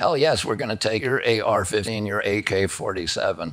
hell yes, we're going to take your AR 15, your AK 47.